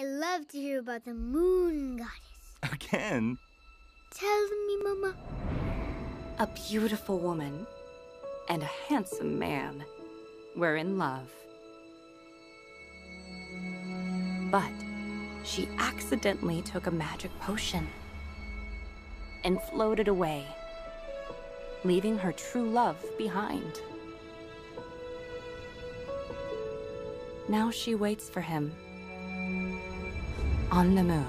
I love to hear about the moon goddess. Again? Tell me, Mama. A beautiful woman and a handsome man were in love. But she accidentally took a magic potion and floated away, leaving her true love behind. Now she waits for him on the moon.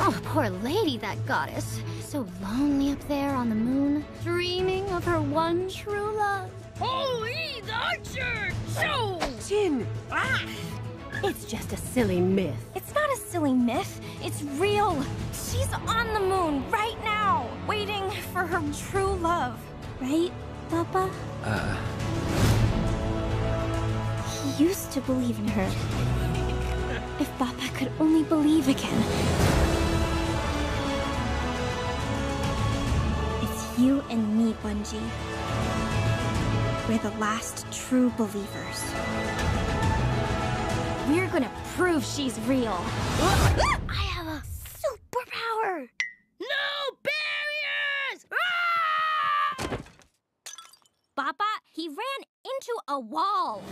Oh, poor lady, that goddess. So lonely up there on the moon, dreaming of her one true love. Houyi the archer! So! Chin! Ah! It's just a silly myth. It's not a silly myth. It's real. She's on the moon right now, waiting for her true love. Right, Papa? Uh. Used to believe in her. If Papa could only believe again. It's you and me, Bungee. We're the last true believers. We're gonna prove she's real. I have a superpower! No barriers! Ah! Papa, he ran into a wall.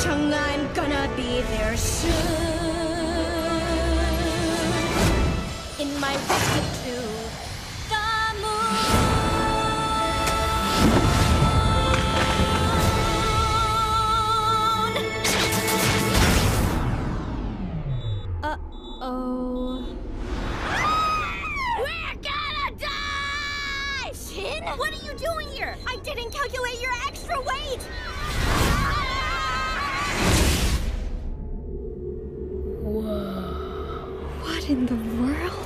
Chang'e, I'm gonna be there soon. In my rocket to the moon. Uh-oh. We're gonna die! Chin, what are you doing here? I didn't calculate your extra weight! What in the world?